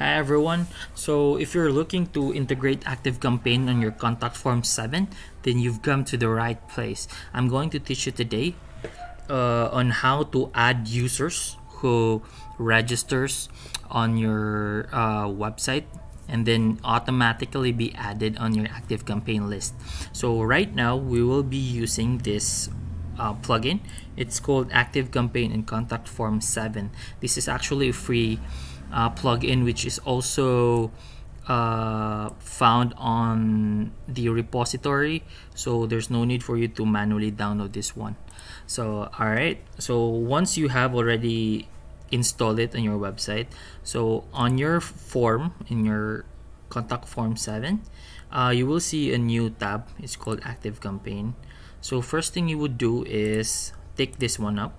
Hi everyone. So if you're looking to integrate ActiveCampaign on your contact form 7, then you've come to the right place. I'm going to teach you today uh, on how to add users who registers on your uh, website and then automatically be added on your ActiveCampaign list. So right now we will be using this uh, plugin. It's called ActiveCampaign in Contact Form 7. This is actually a free uh, plugin which is also uh, found on the repository. So there's no need for you to manually download this one. So all right so once you have already installed it on your website so on your form in your contact form 7 uh, you will see a new tab. It's called active campaign. so first thing you would do is take this one up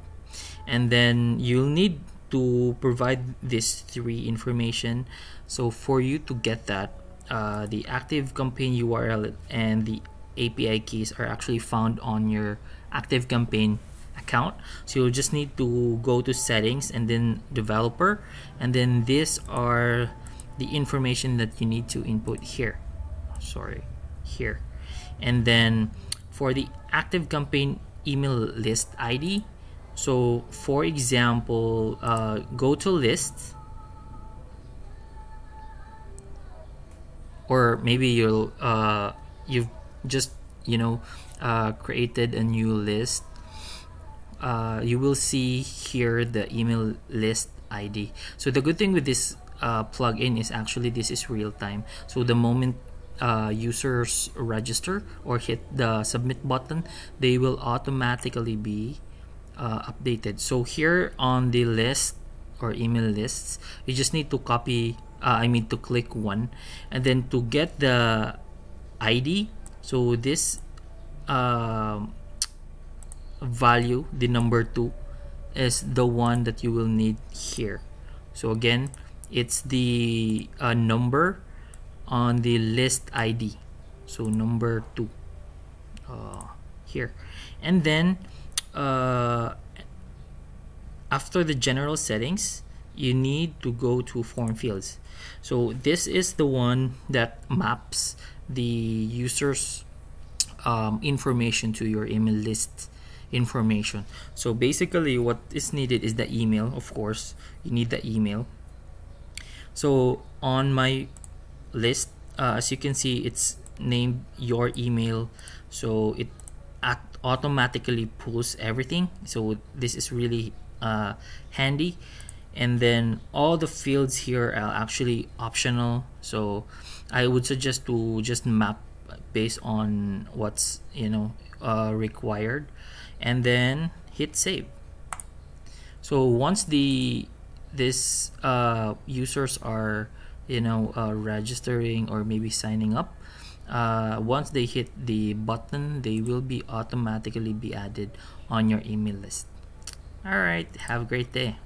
and then you'll need to provide this three information. So for you to get that uh, the ActiveCampaign URL and the API keys are actually found on your active campaign account. So you'll just need to go to settings and then developer and then these are the information that you need to input here. Sorry here. And then for the active campaign email list ID so for example uh, go to list or maybe you'll uh, you've just you know uh, created a new list. Uh, you will see here the email list ID so the good thing with this uh, plugin is actually this is real time. So the moment uh, users register or hit the submit button they will automatically be uh, updated. So here on the list or email lists you just need to copy uh, I mean to click one. And then to get the ID so this uh, value the number two is the one that you will need here. So again it's the uh, number on the list ID so number two uh, here. And then uh, after the general settings you need to go to form fields. So this is the one that maps the users um, information to your email list information. So basically what is needed is the email of course. You need the email. So on my list uh, as you can see it's named your email. So it act automatically pulls everything. So this is really uh, handy. And then all the fields here are actually optional. So I would suggest to just map based on what's you know uh, required. And then hit save. So once the this uh, users are you know uh, registering or maybe signing up uh, once they hit the button they will be automatically be added on your email list. All right have a great day